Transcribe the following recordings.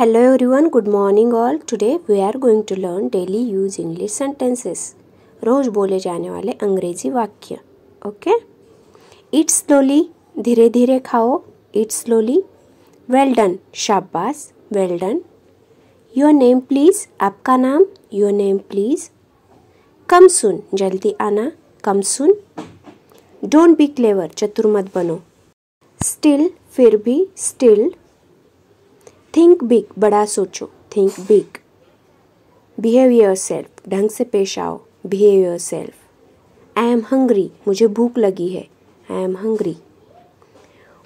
Hello everyone, good morning all. Today we are going to learn daily use English sentences. रोज बोले जाने वाले अंग्रेज़ी वाक्य ओके इट स्लोली धीरे धीरे खाओ. इट स्लोली वेल डन शाबाश well done your name please आपका नाम your name please come soon जल्दी आना come soon don't be clever चतुर मत बनो. स्टिल फिर भी स्टिल थिंक बिग बड़ा सोचो। Think big behave yourself ढंग से पेश आओ। Behave yourself I am hungry मुझे भूख लगी है। I am hungry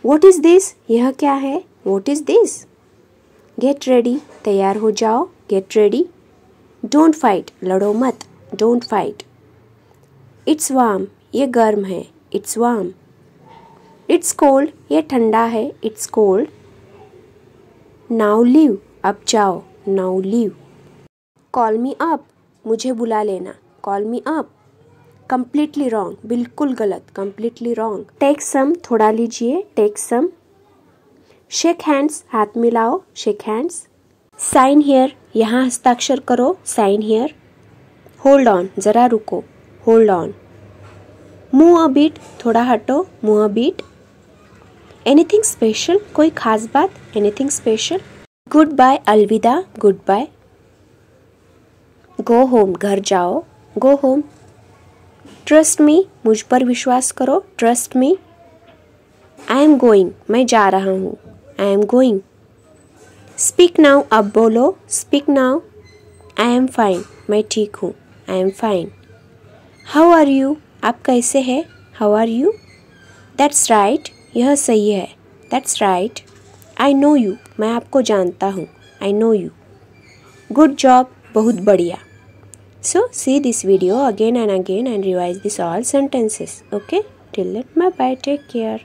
what is this यह क्या है? What is this get ready तैयार हो जाओ। गेट रेडी डोंट फाइट लड़ो मत. डोंट फाइट इट्स वार्म ये गर्म है. इट्स वार्म इट्स कोल्ड ये ठंडा है. इट्स कोल्ड नाउ लीव, अब जाओ, now leave. Call me up, मुझे बुला लेना। Call me up. Completely wrong, बिल्कुल गलत, कम्प्लीटली रॉन्ग। टेक सम, थोड़ा लीजिए, टेक सम। शेक हैंड्स, हाथ मिलाओ, शेक हैंड्स। साइन हेयर, यहाँ हस्ताक्षर करो, साइन हेयर। होल्ड ऑन, ज़रा रुको, होल्ड ऑन। मुँह अ बीट, थोड़ा हटो, मुँह अ बीट। एनीथिंग स्पेशल कोई खास बात? एनीथिंग स्पेशल गुड बाय अलविदा गुड बाय गो होम घर जाओ. गो होम ट्रस्ट मी मुझ पर विश्वास करो. Trust me I am going मैं जा रहा हूँ. I am going speak now अब बोलो. Speak now I am fine मैं ठीक हूँ. I am fine how are you आप कैसे हैं? How are you that's right यह सही है। That's right I know you मैं आपको जानता हूँ। I know you good job बहुत बढ़िया। So see this video again and again and revise this all sentences okay till let my bye take care